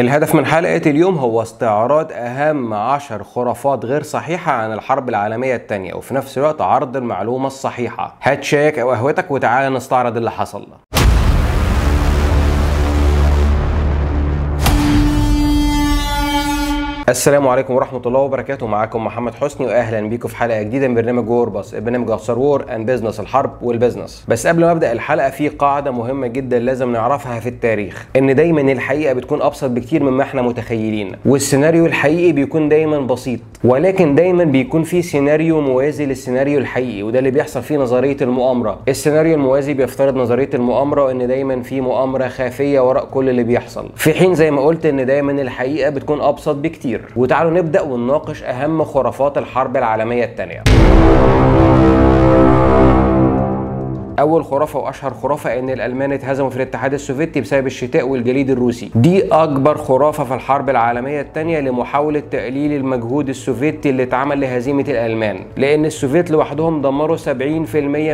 الهدف من حلقة اليوم هو استعراض أهم عشر خرافات غير صحيحة عن الحرب العالمية التانية وفي نفس الوقت عرض المعلومة الصحيحة. هات شايك أو قهوتك وتعالى نستعرض اللي حصل. السلام عليكم ورحمة الله وبركاته. معاكم محمد حسني واهلا بيكم في حلقة جديدة من برنامج War Bus برنامج اختصار War and Business الحرب وال business بس قبل ما أبدأ الحلقة في قاعدة مهمة جدا لازم نعرفها في التاريخ إن دايما الحقيقة بتكون أبسط بكتير مما إحنا متخيلين والسيناريو الحقيقي بيكون دايما بسيط ولكن دايما بيكون في سيناريو موازي للسيناريو الحقيقي وده اللي بيحصل فيه نظرية المؤامرة. السيناريو الموازي بيفترض نظرية المؤامرة ان دايما في مؤامرة خافية وراء كل اللي بيحصل. في حين زي ما قلت إن دايما الحقيقة بتكون أبسط بكتير. وتعالوا نبدأ ونناقش أهم خرافات الحرب العالمية الثانية أول خرافة وأشهر خرافة إن الألمان اتهزموا في الاتحاد السوفيتي بسبب الشتاء والجليد الروسي. دي أكبر خرافة في الحرب العالمية الثانية لمحاولة تقليل المجهود السوفيتي اللي اتعمل لهزيمة الألمان لأن السوفيت لوحدهم دمروا 70%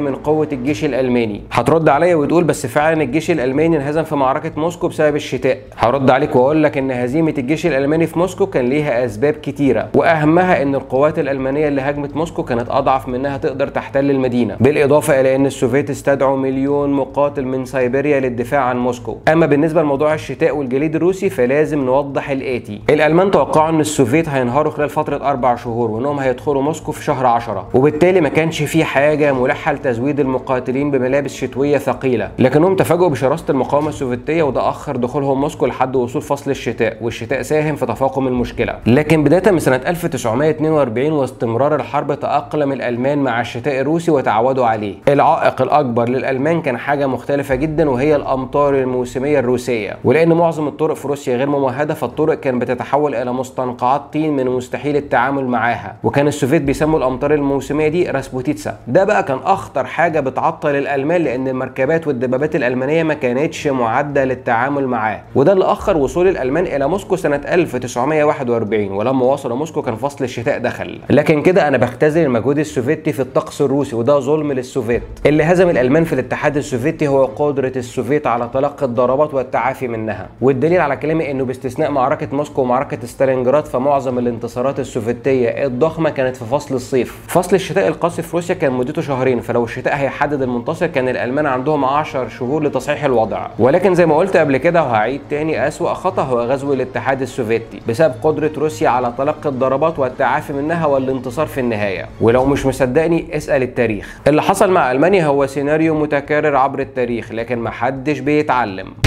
من قوة الجيش الألماني. هترد عليا وتقول بس فعلا الجيش الألماني انهزم في معركة موسكو بسبب الشتاء. هرد عليك وأقول لك إن هزيمة الجيش الألماني في موسكو كان ليها أسباب كتيرة وأهمها إن القوات الألمانية اللي هاجمت موسكو كانت أضعف منها تقدر تحتل المدينة. بالإضافة إلى إن السوفيت استدعوا مليون مقاتل من سيبيريا للدفاع عن موسكو. أما بالنسبة لموضوع الشتاء والجليد الروسي فلازم نوضح الآتي. الألمان توقعوا إن السوفيت هينهاروا خلال فترة أربع شهور وإنهم هيدخلوا موسكو في شهر 10 وبالتالي ما كانش في حاجة ملحة لتزويد المقاتلين بملابس شتوية ثقيلة. لكنهم تفاجئوا بشراسة المقاومة السوفيتية وده أخر دخولهم موسكو لحد وصول فصل الشتاء. والشتاء ساهم في تفاقم المشكلة. لكن بداية من سنة 1942 واستمرار الحرب تأقلم الألمان مع الشتاء الروسي وتعودوا عليه. العائق الأكبر للألمان كان حاجة مختلفة جدا وهي الأمطار الموسمية الروسية. ولأن معظم الطرق في روسيا غير ممهدة فالطرق كانت بتتحول إلى مستنقعات طين من المستحيل التعامل معاها. وكان السوفيت بيسموا الأمطار الموسمية دي راسبوتيتسا. ده بقى كان أخطر حاجة بتعطل الألمان لأن المركبات والدبابات الألمانية ما كانتش معدة للتعامل معاه. وده اللي أخر وصول الألمان إلى موسكو سنة 1941 ولما وصلوا موسكو كان فصل الشتاء دخل. لكن كده أنا بختزل المجهود السوفيتي في الطقس الروسي وده ظلم للسوفيت. اللي هزم الألمان في الاتحاد السوفيتي هو قدرة السوفيت على تلقي الضربات والتعافي منها. والدليل على كلامي إنه باستثناء معركة موسكو ومعركة ستالينجراد فمعظم الانتصارات السوفيتية الضخمة كانت في فصل الصيف. فصل الشتاء القاسي في روسيا كان مدته شهرين فلو الشتاء هيحدد المنتصر كان الألمان عندهم 10 شهور لتصحيح الوضع. ولكن زي ما قلت قبل كده وهعيد تاني أسوأ خطأ هو غزو الاتحاد السوفيتي. بسبب قدرة روسيا على تلقي الضربات والتعافي منها والانتصار في النهاية. ولو مش مصدقني اسأل التاريخ. اللي حصل مع ألمانيا هو سيناريو متكرر عبر التاريخ لكن محدش بيتعلم.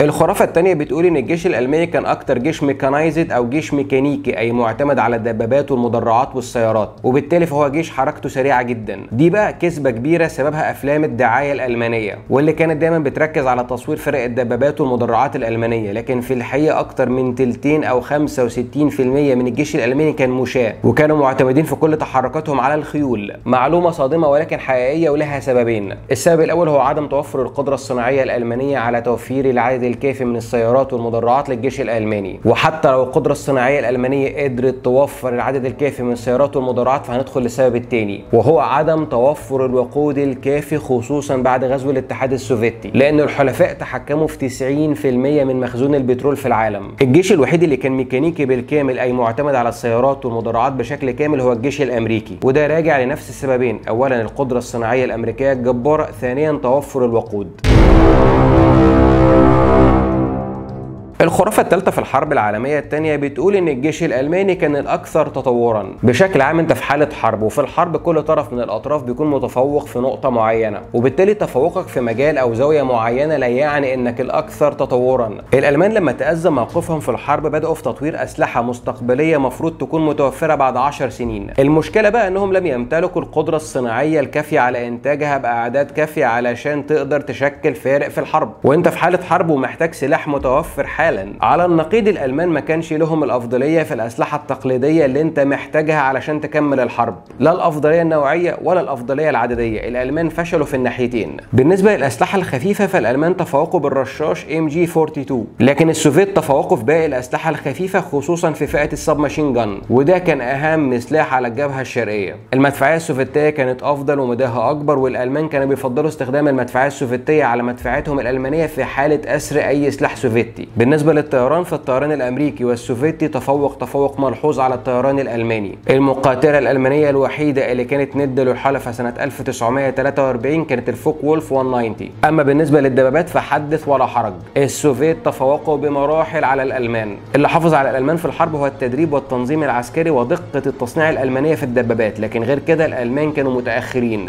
الخرافة التانية بتقول إن الجيش الألماني كان أكتر جيش mechanized أو جيش ميكانيكي أي معتمد على الدبابات والمدرعات والسيارات وبالتالي فهو جيش حركته سريعة جدا. دي بقى كذبة كبيرة سببها أفلام الدعاية الألمانية واللي كانت دايما بتركز على تصوير فرق الدبابات والمدرعات الألمانية لكن في الحقيقة أكتر من تلتين أو 65% من الجيش الألماني كان مشاة وكانوا معتمدين في كل تحركاتهم على الخيول. معلومة صادمة ولكن حقيقية ولها سببين. السبب الأول هو عدم توفر القدرة الصناعية الألمانية على توفير العدد الكافي من السيارات والمدرعات للجيش الألماني. وحتى لو القدرة الصناعية الألمانية قدرت توفر العدد الكافي من السيارات والمدرعات فهندخل للسبب الثاني وهو عدم توفر الوقود الكافي خصوصا بعد غزو الاتحاد السوفيتي. لأن الحلفاء تحكموا في 90% من مخزون البترول في العالم. الجيش الوحيد اللي كان ميكانيكي بالكامل أي معتمد على السيارات والمدرعات بشكل كامل هو الجيش الأمريكي. وده راجع لنفس السببين. اولا القدرة الصناعية الأمريكية الجبارة ثانيا توفر الوقود. الخرافة الثالثة في الحرب العالمية الثانية بتقول إن الجيش الألماني كان الأكثر تطورا، بشكل عام أنت في حالة حرب وفي الحرب كل طرف من الأطراف بيكون متفوق في نقطة معينة، وبالتالي تفوقك في مجال أو زاوية معينة لا يعني إنك الأكثر تطورا. الألمان لما تأزم موقفهم في الحرب بدأوا في تطوير أسلحة مستقبلية مفروض تكون متوفرة بعد 10 سنين. المشكلة بقى إنهم لم يمتلكوا القدرة الصناعية الكافية على إنتاجها بأعداد كافية علشان تقدر تشكل فارق في الحرب، وأنت في حالة حرب ومحتاج سلاح متوفر حالا حالا على النقيض الألمان ما كانش لهم الأفضلية في الأسلحة التقليدية اللي أنت محتاجها علشان تكمل الحرب. لا الأفضلية النوعية ولا الأفضلية العددية. الألمان فشلوا في الناحيتين. بالنسبة للأسلحة الخفيفة فالألمان تفوقوا بالرشاش MG 42 لكن السوفيت تفوقوا في باقي الأسلحة الخفيفة خصوصا في فئة ال submachine gun وده كان أهم سلاح على الجبهة الشرقية. المدفعية السوفيتية كانت أفضل ومداها أكبر والألمان كانوا بيفضلوا استخدام المدفعية السوفيتية على مدفعيتهم الألمانية في حالة أسر أي سلاح سوفيتي. بالنسبة للطيران فالطيران الأمريكي والسوفيتي تفوق تفوق ملحوظ على الطيران الألماني. المقاتلة الألمانية الوحيدة اللي كانت ند للحلفاء سنة 1943 كانت الفوك وولف 190 أما بالنسبة للدبابات فحدث ولا حرج. السوفيت تفوقوا بمراحل على الألمان. اللي حافظ على الألمان في الحرب هو التدريب والتنظيم العسكري ودقة التصنيع الألمانية في الدبابات لكن غير كده الألمان كانوا متأخرين.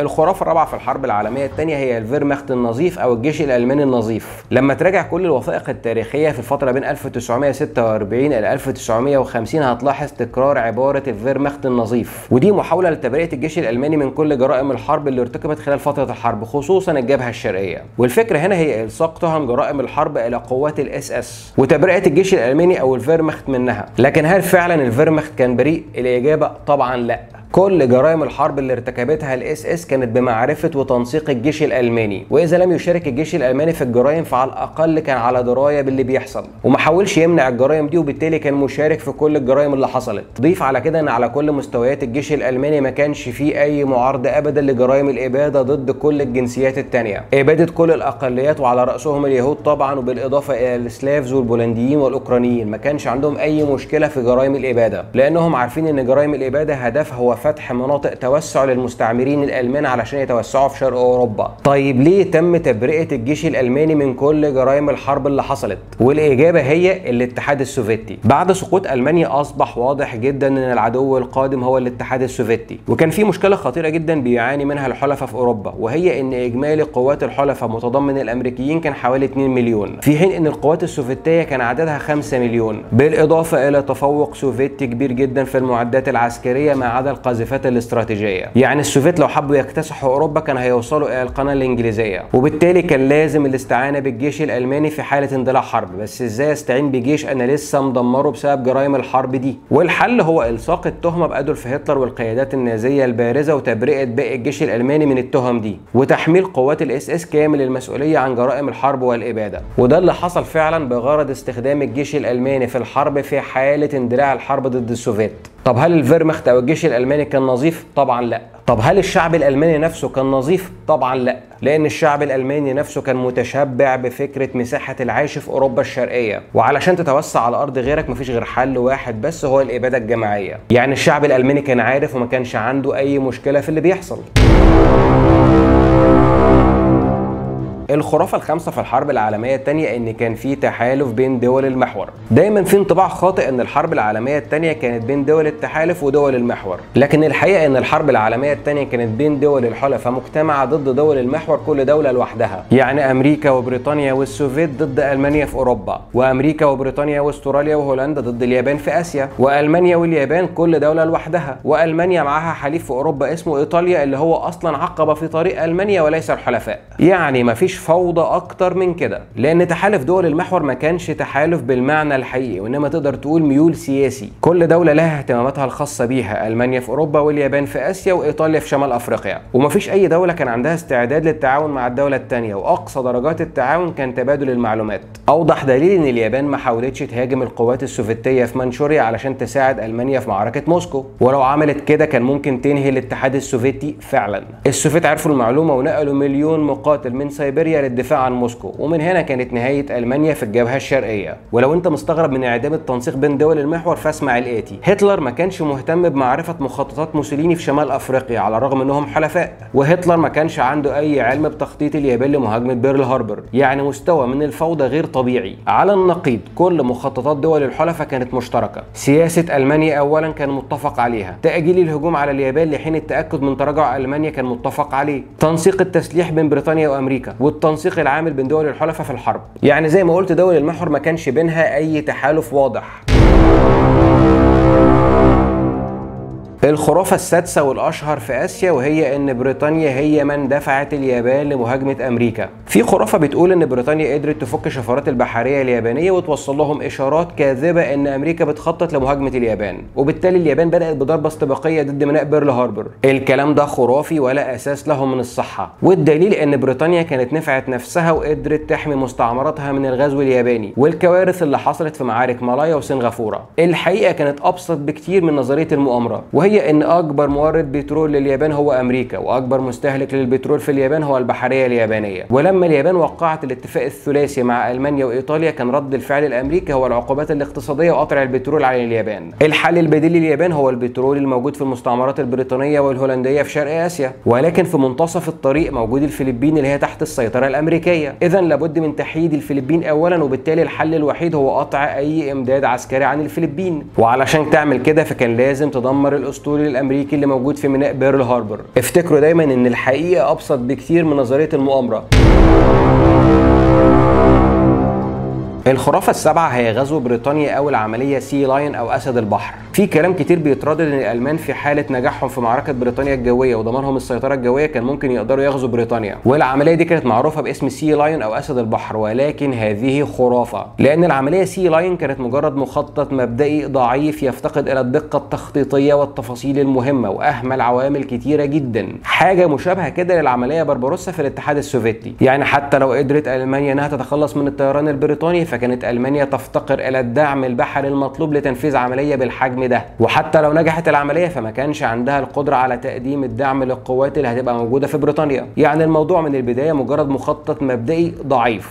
الخرافة الرابعة في الحرب العالمية الثانية هي الفيرماخت النظيف أو الجيش الألماني النظيف. لما تراجع كل الوثائق التاريخية في الفترة بين 1946 إلى 1950 هتلاحظ تكرار عبارة الفيرماخت النظيف. ودي محاولة لتبرئة الجيش الألماني من كل جرائم الحرب اللي ارتكبت خلال فترة الحرب خصوصا الجبهة الشرقية. والفكرة هنا هي إلصاق تهم جرائم الحرب إلى قوات ال SS وتبرئة الجيش الألماني أو الفيرماخت منها. لكن هل فعلا الفيرماخت كان بريء؟ الإجابة طبعا لا. كل جرائم الحرب اللي ارتكبتها ال SS كانت بمعرفة وتنسيق الجيش الألماني وإذا لم يشارك الجيش الألماني في الجرائم فعلى الأقل كان على دراية باللي بيحصل. وما حاولش يمنع الجرائم دي وبالتالي كان مشارك في كل الجرائم اللي حصلت. ضيف على كده إن على كل مستويات الجيش الألماني ما كانش فيه أي معارضه ابدا لجرائم الإبادة ضد كل الجنسيات التانية. إبادة كل الأقليات وعلى رأسهم اليهود طبعا وبالإضافة إلى ال Slavs والبولنديين والأوكرانيين. ما كانش عندهم أي مشكلة في جرائم الإبادة لأنهم عارفين إن جرائم الإبادة هدفها هو فتح مناطق توسع للمستعمرين الالمان علشان يتوسعوا في شرق أوروبا. طيب ليه تم تبرئة الجيش الألماني من كل جرائم الحرب اللي حصلت؟ والإجابة هي الاتحاد السوفيتي. بعد سقوط ألمانيا أصبح واضح جدا إن العدو القادم هو الاتحاد السوفيتي. وكان في مشكلة خطيرة جدا بيعاني منها الحلفاء في أوروبا وهي إن إجمالي قوات الحلفاء متضمن الأمريكيين كان حوالي 2 مليون في حين إن القوات السوفيتية كان عددها 5 مليون. بالإضافة إلى تفوق سوفيتي كبير جدا في المعدات العسكرية ما عدا القاذفات الاستراتيجية. يعني السوفيت لو حبوا يكتسحوا أوروبا كان هيوصلوا إلى القناة الإنجليزية. وبالتالي كان لازم الاستعانة بالجيش الألماني في حالة اندلاع حرب. بس إزاي استعين بجيش أنا لسه مدمره بسبب جرائم الحرب دي؟ والحل هو إلصاق التهمه بأدولف هتلر والقيادات النازية البارزة وتبرئة باقي الجيش الألماني من التهم دي. وتحميل قوات ال SS كامل المسؤولية عن جرائم الحرب والإبادة. وده اللي حصل فعلا بغرض استخدام الجيش الألماني في الحرب في حالة اندلاع الحرب ضد السوفيت. طب هل الفيرمخت أو الجيش الألماني كان نظيف؟ طبعا لا. طب هل الشعب الألماني نفسه كان نظيف؟ طبعا لا. لأن الشعب الألماني نفسه كان متشبع بفكرة مساحة العيش في أوروبا الشرقية. وعلشان تتوسع على أرض غيرك مفيش غير حل واحد بس هو الإبادة الجماعية. يعني الشعب الألماني كان عارف وما كانش عنده أي مشكلة في اللي بيحصل. الخرافة الخامسة في الحرب العالمية الثانية إن كان في تحالف بين دول المحور. دايما في انطباع خاطئ إن الحرب العالمية الثانية كانت بين دول التحالف ودول المحور، لكن الحقيقة إن الحرب العالمية الثانية كانت بين دول الحلفاء مجتمعة ضد دول المحور كل دولة لوحدها. يعني أمريكا وبريطانيا والسوفيت ضد ألمانيا في أوروبا، وأمريكا وبريطانيا وأستراليا وهولندا ضد اليابان في آسيا، وألمانيا واليابان كل دولة لوحدها، وألمانيا معاها حليف في أوروبا اسمه إيطاليا اللي هو أصلا عقبة في طريق ألمانيا وليس الحلفاء. يعني مفيش فوضى أكتر من كده. لأن تحالف دول المحور ما كانش تحالف بالمعنى الحقيقي وإنما تقدر تقول ميول سياسي. كل دولة لها اهتماماتها الخاصة بيها ألمانيا في أوروبا واليابان في آسيا وإيطاليا في شمال أفريقيا. ومفيش أي دولة كان عندها استعداد للتعاون مع الدولة الثانية وأقصى درجات التعاون كان تبادل المعلومات. أوضح دليل إن اليابان ما حاولتش تهاجم القوات السوفيتية في منشوريا علشان تساعد ألمانيا في معركة موسكو. ولو عملت كده كان ممكن تنهي الاتحاد السوفيتي فعلا. السوفيت عرفوا المعلومة ونقلوا مليون مقاتل من سيبيريا للدفاع عن موسكو ومن هنا كانت نهاية ألمانيا في الجبهة الشرقية. ولو أنت مستغرب من انعدام التنسيق بين دول المحور فاسمع الآتي. هتلر ما كانش مهتم بمعرفة مخططات موسوليني في شمال أفريقيا على الرغم إنهم حلفاء. وهتلر ما كانش عنده أي علم بتخطيط اليابان لمهاجمة بيرل هاربر. يعني مستوى من الفوضى غير طبيعي. على النقيض كل مخططات دول الحلفاء كانت مشتركة. سياسة ألمانيا اولا كان متفق عليها. تأجيل الهجوم على اليابان لحين التأكد من تراجع ألمانيا كان متفق عليه. تنسيق التسليح بين بريطانيا وأمريكا. والتنسيق العامل بين دول الحلفاء في الحرب. يعني زي ما قلت دول المحور ما كانش بينها أي تحالف واضح. الخرافة السادسة والأشهر في آسيا وهي إن بريطانيا هي من دفعت اليابان لمهاجمة أمريكا. في خرافة بتقول إن بريطانيا قدرت تفك شفرات البحرية اليابانية وتوصل لهم إشارات كاذبة إن أمريكا بتخطط لمهاجمة اليابان وبالتالي اليابان بدأت بضربه استباقية ضد ميناء بيرل هاربر. الكلام ده خرافي ولا أساس له من الصحة. والدليل إن بريطانيا كانت نفعت نفسها وقدرت تحمي مستعمراتها من الغزو الياباني والكوارث اللي حصلت في معارك مالايا وسنغافورة. الحقيقة كانت أبسط بكتير من نظرية المؤامرة وهي إن أكبر مورد بترول لليابان هو أمريكا وأكبر مستهلك للبترول في اليابان هو البحرية اليابانية. ولما اليابان وقعت الاتفاق الثلاثي مع ألمانيا وإيطاليا كان رد الفعل الأمريكي هو العقوبات الاقتصادية وقطع البترول عن اليابان. الحل البديل لليابان هو البترول الموجود في المستعمرات البريطانية والهولندية في شرق آسيا ولكن في منتصف الطريق موجود الفلبين اللي هي تحت السيطرة الأمريكية. اذا لابد من تحييد الفلبين اولا وبالتالي الحل الوحيد هو قطع أي إمداد عسكري عن الفلبين. وعلشان تعمل كده فكان لازم تدمر الاسطول الأمريكي اللي موجود في ميناء بيرل هاربر افتكروا دايما إن الحقيقة أبسط بكتير من نظرية المؤامرة الخرافة السابعة هي غزو بريطانيا أو العملية Sea Lion أو أسد البحر. في كلام كتير بيتردد إن الألمان في حالة نجاحهم في معركة بريطانيا الجوية وضمانهم السيطرة الجوية كان ممكن يقدروا يغزوا بريطانيا، والعملية دي كانت معروفة باسم Sea Lion أو أسد البحر ولكن هذه خرافة، لأن العملية Sea Lion كانت مجرد مخطط مبدئي ضعيف يفتقد إلى الدقة التخطيطية والتفاصيل المهمة وأهمل عوامل كتيرة جدا، حاجة مشابهة كده للعملية بربروسا في الاتحاد السوفيتي، يعني حتى لو قدرت ألمانيا إنها تتخلص من الطيران البريطاني فكانت ألمانيا تفتقر إلى الدعم البحري المطلوب لتنفيذ عملية بالحجم ده. وحتى لو نجحت العملية فما كانش عندها القدرة على تقديم الدعم للقوات اللي هتبقى موجودة في بريطانيا. يعني الموضوع من البداية مجرد مخطط مبدئي ضعيف.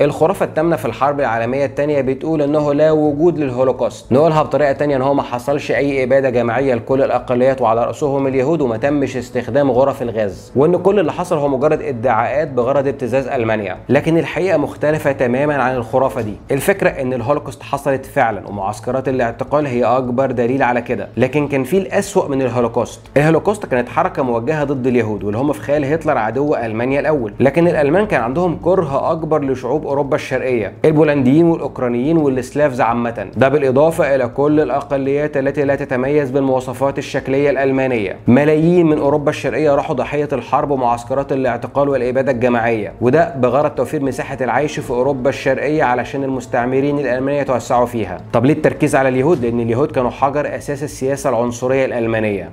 الخرافة التامنة في الحرب العالمية الثانية بتقول إنه لا وجود للهولوكوست. نقولها بطريقة تانية إن هو ما حصلش أي إبادة جماعية لكل الأقليات وعلى رأسهم اليهود وما تمش استخدام غرف الغاز وإن كل اللي حصل هو مجرد ادعاءات بغرض ابتزاز ألمانيا. لكن الحقيقة مختلفة تماما عن الخرافة دي. الفكرة إن الهولوكوست حصلت فعلا ومعسكرات الاعتقال هي أكبر دليل على كده. لكن كان في الأسوأ من الهولوكوست. الهولوكوست كانت حركة موجهة ضد اليهود واللي هم في خيال هتلر عدو ألمانيا الأول. لكن الألمان كان عندهم كره أكبر لشعوب أوروبا الشرقية البولنديين والأوكرانيين والسلافز عامة. ده بالإضافة إلى كل الأقليات التي لا تتميز بالمواصفات الشكلية الألمانية. ملايين من أوروبا الشرقية راحوا ضحية الحرب ومعسكرات الاعتقال والإبادة الجماعية. وده بغرض توفير مساحة العيش في أوروبا الشرقية علشان المستعمرين الالمان يتوسعوا فيها. طب ليه التركيز على اليهود؟ لأن اليهود كانوا حجر أساس السياسة العنصرية الألمانية.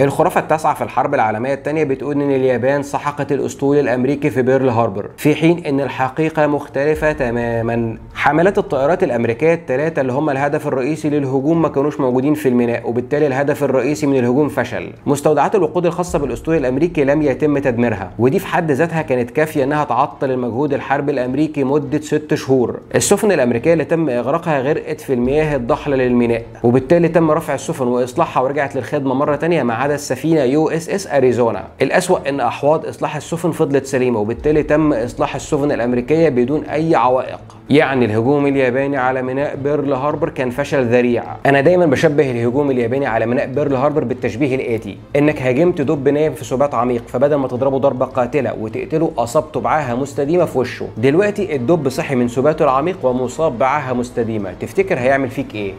الخرافة التاسعة في الحرب العالمية الثانية بتقول إن اليابان سحقت الأسطول الأمريكي في بيرل هاربر، في حين إن الحقيقة مختلفة تماما. حاملات الطائرات الأمريكية الثلاثة اللي هم الهدف الرئيسي للهجوم ما كانوش موجودين في الميناء، وبالتالي الهدف الرئيسي من الهجوم فشل. مستودعات الوقود الخاصة بالأسطول الأمريكي لم يتم تدميرها، ودي في حد ذاتها كانت كافية إنها تعطل المجهود الحربي الأمريكي مدة ست شهور. السفن الأمريكية اللي تم إغراقها غرقت في المياه الضحلة للميناء، وبالتالي تم رفع السفن وإصلاحها ورجعت للخدمة مرة ثانية ما عدا السفينة USS أريزونا. الأسوأ إن أحواض إصلاح السفن فضلت سليمة وبالتالي تم إصلاح السفن الأمريكية بدون أي عوائق. يعني الهجوم الياباني على ميناء بيرل هاربر كان فشل ذريع. أنا دايما بشبه الهجوم الياباني على ميناء بيرل هاربر بالتشبيه الآتي. إنك هاجمت دب نايم في سبات عميق فبدل ما تضربه ضربة قاتلة وتقتله اصبته بعاهة مستديمة في وشه. دلوقتي الدب صحي من سباته العميق ومصاب بعاهة مستديمة. تفتكر هيعمل فيك إيه؟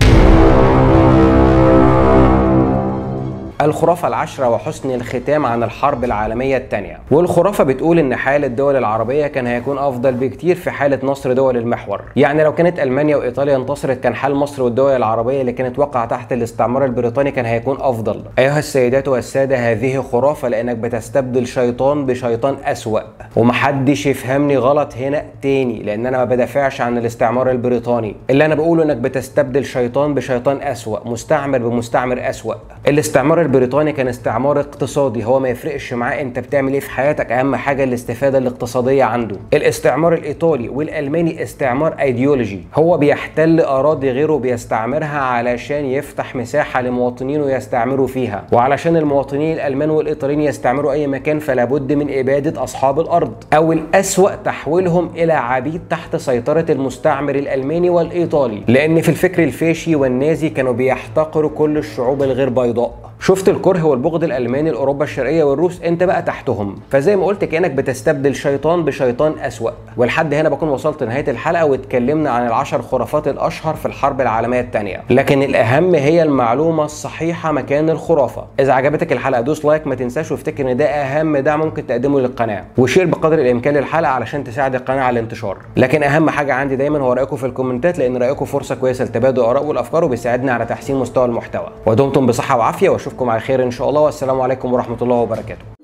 الخرافة العشرة وحسن الختام عن الحرب العالمية الثانية والخرافة بتقول إن حال الدول العربية كان هيكون أفضل بكتير في حالة نصر دول المحور. يعني لو كانت ألمانيا وإيطاليا انتصرت كان حال مصر والدول العربية اللي كانت واقعة تحت الاستعمار البريطاني كان هيكون أفضل. أيها السيدات والسادة هذه خرافة لأنك بتستبدل شيطان بشيطان أسوأ. ومحدش يفهمني غلط هنا تاني لأن أنا ما بدافعش عن الاستعمار البريطاني. اللي أنا بقوله إنك بتستبدل شيطان بشيطان أسوأ مستعمر بمستعمر أسوأ. الاستعمار البريطاني كان استعمار اقتصادي. هو ما يفرقش معاه انت بتعمل إيه في حياتك. اهم حاجة الاستفادة الاقتصادية عنده. الاستعمار الإيطالي والألماني استعمار ايديولوجي. هو بيحتل أراضي غيره بيستعمرها علشان يفتح مساحة لمواطنينه يستعمروا فيها. وعلشان المواطنين الألمان والإيطاليين يستعمروا أي مكان فلا بد من إبادة أصحاب الأرض. أو الأسوأ تحويلهم إلى عبيد تحت سيطرة المستعمر الألماني والإيطالي. لأن في الفكر الفاشي والنازي كانوا بيحتقروا كل الشعوب الغير بيضاء. شفت الكره والبغض الألماني لاوروبا الشرقية والروس أنت بقى تحتهم. فزي ما قلت كأنك بتستبدل شيطان بشيطان أسوأ. ولحد هنا بكون وصلت لنهاية الحلقة واتكلمنا عن العشر خرافات الأشهر في الحرب العالمية الثانية لكن الأهم هي المعلومة الصحيحة مكان الخرافة. إذا عجبتك الحلقة دوس like ما تنساش وافتكر إن ده أهم دعم ممكن تقدمه للقناة. و share بقدر الإمكان للحلقه علشان تساعد القناة على الانتشار. لكن أهم حاجة عندي دايما هو رأيكم في الكومنتات لأن رأيكم فرصة كويسة لتبادل الاراء والأفكار وبيساعدنا على تحسين مستوى المحتوى. ودمتم بصحة وعافية على خير إن شاء الله والسلام عليكم ورحمة الله وبركاته.